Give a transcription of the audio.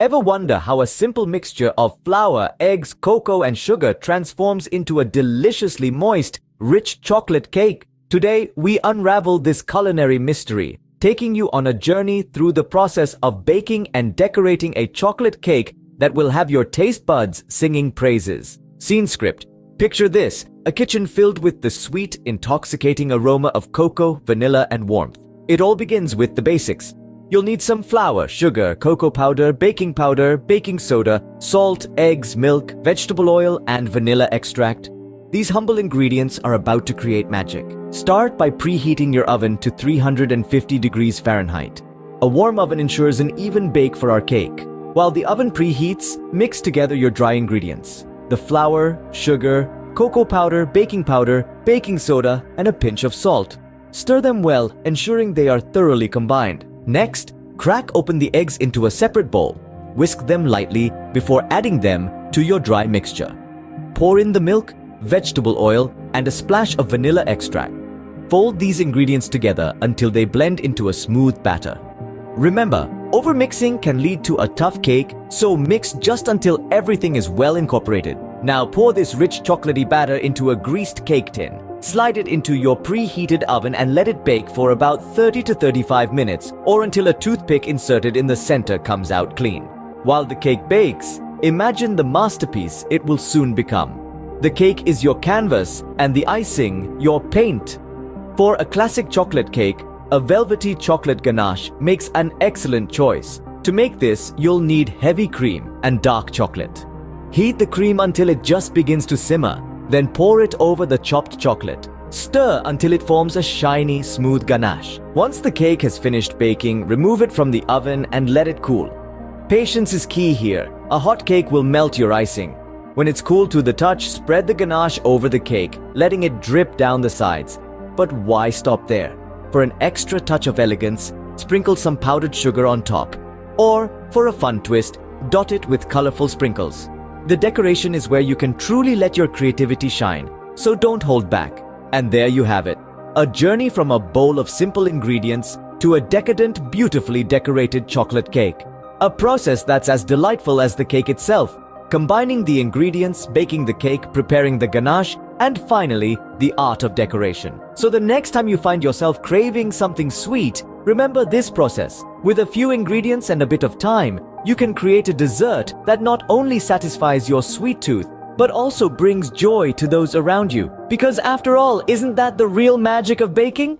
Ever wonder how a simple mixture of flour, eggs, cocoa, and sugar transforms into a deliciously moist, rich chocolate cake? Today, we unravel this culinary mystery, taking you on a journey through the process of baking and decorating a chocolate cake that will have your taste buds singing praises. Scene script. Picture this, a kitchen filled with the sweet, intoxicating aroma of cocoa, vanilla, and warmth. It all begins with the basics. You'll need some flour, sugar, cocoa powder, baking powder, baking soda, salt, eggs, milk, vegetable oil, and vanilla extract. These humble ingredients are about to create magic. Start by preheating your oven to 350 degrees Fahrenheit. A warm oven ensures an even bake for our cake. While the oven preheats, mix together your dry ingredients. The flour, sugar, cocoa powder, baking powder, baking soda, and a pinch of salt. Stir them well, ensuring they are thoroughly combined. Next, crack open the eggs into a separate bowl. Whisk them lightly before adding them to your dry mixture. Pour in the milk, vegetable oil, and a splash of vanilla extract. Fold these ingredients together until they blend into a smooth batter. Remember, overmixing can lead to a tough cake, so mix just until everything is well incorporated. Now pour this rich chocolatey batter into a greased cake tin. Slide it into your preheated oven and let it bake for about 30 to 35 minutes or until a toothpick inserted in the center comes out clean. While the cake bakes, imagine the masterpiece it will soon become. The cake is your canvas and the icing your paint. For a classic chocolate cake, a velvety chocolate ganache makes an excellent choice. To make this, you'll need heavy cream and dark chocolate. Heat the cream until it just begins to simmer, then pour it over the chopped chocolate. Stir until it forms a shiny, smooth ganache. Once the cake has finished baking, remove it from the oven and let it cool. Patience is key here. A hot cake will melt your icing. When it's cool to the touch, spread the ganache over the cake, letting it drip down the sides. But why stop there? For an extra touch of elegance, sprinkle some powdered sugar on top. Or, for a fun twist, dot it with colorful sprinkles. The decoration is where you can truly let your creativity shine, so don't hold back. And there you have it. A journey from a bowl of simple ingredients to a decadent, beautifully decorated chocolate cake. A process that's as delightful as the cake itself, combining the ingredients, baking the cake, preparing the ganache, and finally, the art of decoration. So the next time you find yourself craving something sweet, remember this process. With a few ingredients and a bit of time, you can create a dessert that not only satisfies your sweet tooth, but also brings joy to those around you. Because after all, isn't that the real magic of baking?